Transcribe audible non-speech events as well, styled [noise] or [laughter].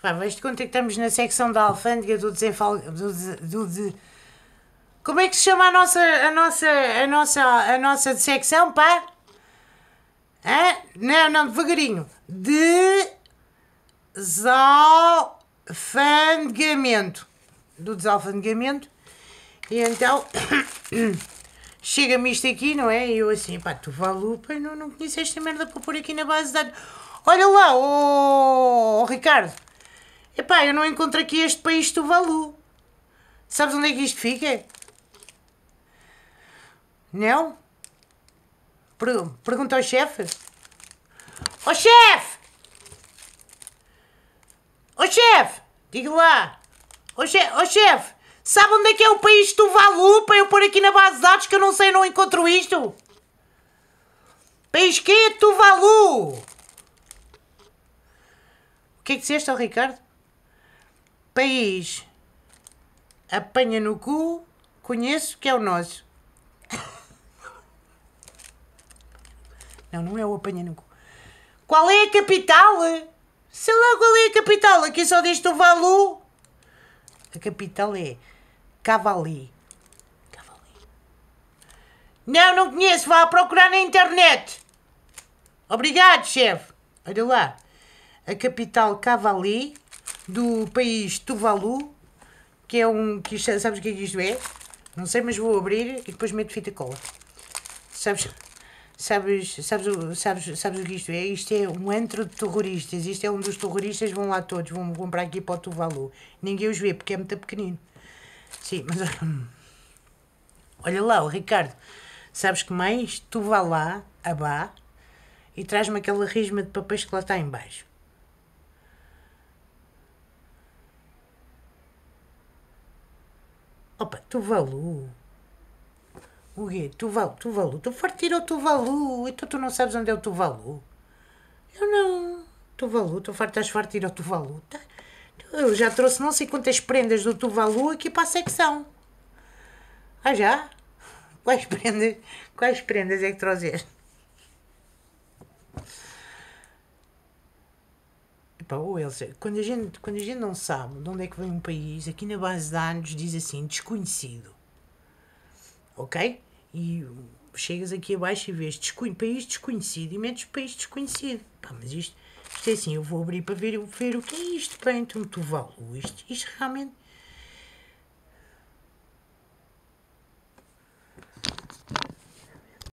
Pá, vais-te conta que estamos na secção da alfândega do desenfal... Do, de- do, de- Como é que se chama a nossa, a nossa, a nossa, a nossa secção, pá? Hã? Não, não, devagarinho. Desalfandegamento. Do desalfandegamento. E então... [coughs] Chega-me isto aqui, não é? E eu assim, pá, tu valupa, não, não conheces esta merda para pôr aqui na base de dados. Olha lá, ô Ricardo. Epá, eu não encontro aqui este país Tuvalu. Sabes onde é que isto fica? Não? Per- Pergunta ao chefe. Ó chefe! Ó chefe! Diga lá. Ó chefe, ó chefe! Sabe onde é que é o país Tuvalu para eu pôr aqui na base de dados que eu não sei, não encontro isto? País quê? Tuvalu! O que é que disseste ao Ricardo? País apanha no cu, conheço que é o nosso. Não, não é o apanha no cu. Qual é a capital? Sei lá qual é a capital. Aqui só diz Tuvalu. A capital é Cavali. Cavali. Não, não conheço. Vá procurar na internet. Obrigado, chefe. Olha lá. A capital Cavali do país Tuvalu, que é um. Que isto, sabes o que é que isto é? Não sei, mas vou abrir e depois meto fita cola. Sabes, sabes, sabes, sabes, sabes o que isto é? Isto é um antro de terroristas. Isto é um dos terroristas, vão lá todos, vão comprar aqui para o Tuvalu. Ninguém os vê porque é muito pequenino. Sim, mas [coughs] olha lá, o Ricardo. Sabes que mais? Tu vá lá, abá, e traz-me aquela risma de papéis que lá está em baixo. Opa, Tuvalu. O quê? Tuvalu, Tuvalu. Tu farto de ir ao Tuvalu. Então tu não sabes onde é o Tuvalu? Eu não. Tuvalu, tu farto, estás farto de ir ao Tuvalu. Tá. Eu já trouxe não sei quantas prendas do Tuvalu aqui para a secção. Ah, já? Quais prendas, quais prendas é que trouxeste? Epá, ô Elsa, quando a, gente, quando a gente não sabe de onde é que vem um país, aqui na base de dados diz assim, desconhecido. Ok? E chegas aqui abaixo e vês país desconhecido e metes país desconhecido. Pá, mas isto, isto é assim, eu vou abrir para ver, ver o que é isto. Pá, então tu Tuvalu, isto, isto realmente